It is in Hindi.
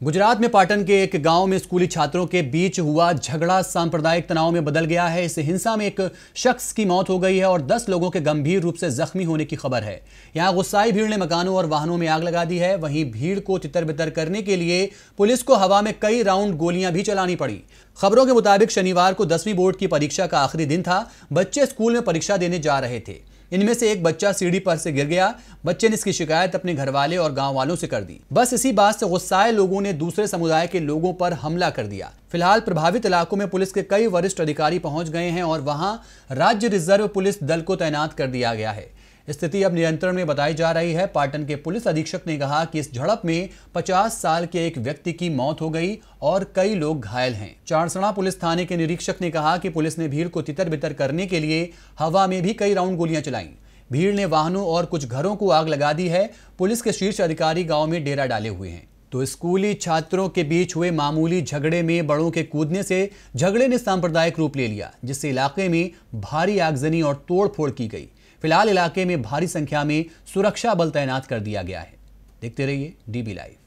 गुजरात में पाटन के एक गाँव में स्कूली छात्रों के बीच हुआ झगड़ा सांप्रदायिक तनाव में बदल गया है। इस हिंसा में एक शख्स की मौत हो गई है और 10 लोगों के गंभीर रूप से जख्मी होने की खबर है। यहाँ गुस्साई भीड़ ने मकानों और वाहनों में आग लगा दी है। वहीं भीड़ को तितर बितर करने के लिए पुलिस को हवा में कई राउंड गोलियाँ भी चलानी पड़ी। खबरों के मुताबिक शनिवार को दसवीं बोर्ड की परीक्षा का आखिरी दिन था। बच्चे स्कूल में परीक्षा देने जा रहे थे। इनमें से एक बच्चा सीढ़ी पर से गिर गया। बच्चे ने इसकी शिकायत अपने घर वाले और गाँव वालों से कर दी। बस इसी बात से गुस्साए लोगों ने दूसरे समुदाय के लोगों पर हमला कर दिया। फ़िलहाल प्रभावित इलाकों में पुलिस के कई वरिष्ठ अधिकारी पहुँच गए हैं और वहाँ राज्य रिज़र्व पुलिस दल को तैनात कर दिया गया है। स्थिति अब नियंत्रण में बताई जा रही है। पाटन के पुलिस अधीक्षक ने कहा कि इस झड़प में 50 साल के एक व्यक्ति की मौत हो गई और कई लोग घायल हैं। चारसणा पुलिस थाने के निरीक्षक ने कहा कि पुलिस ने भीड़ को तितर बितर करने के लिए हवा में भी कई राउंड गोलियाँ चलाई। भीड़ ने वाहनों और कुछ घरों को आग लगा दी है। पुलिस के शीर्ष अधिकारी गाँव में डेरा डाले हुए हैं। तो स्कूली छात्रों के बीच हुए मामूली झगड़े में बड़ों के कूदने से झगड़े ने सांप्रदायिक रूप ले लिया, जिससे इलाके में भारी आगजनी और तोड़फोड़ की गई। फ़िलहाल इलाके में भारी संख्या में सुरक्षा बल तैनात कर दिया गया है। देखते रहिए डीबी लाइव।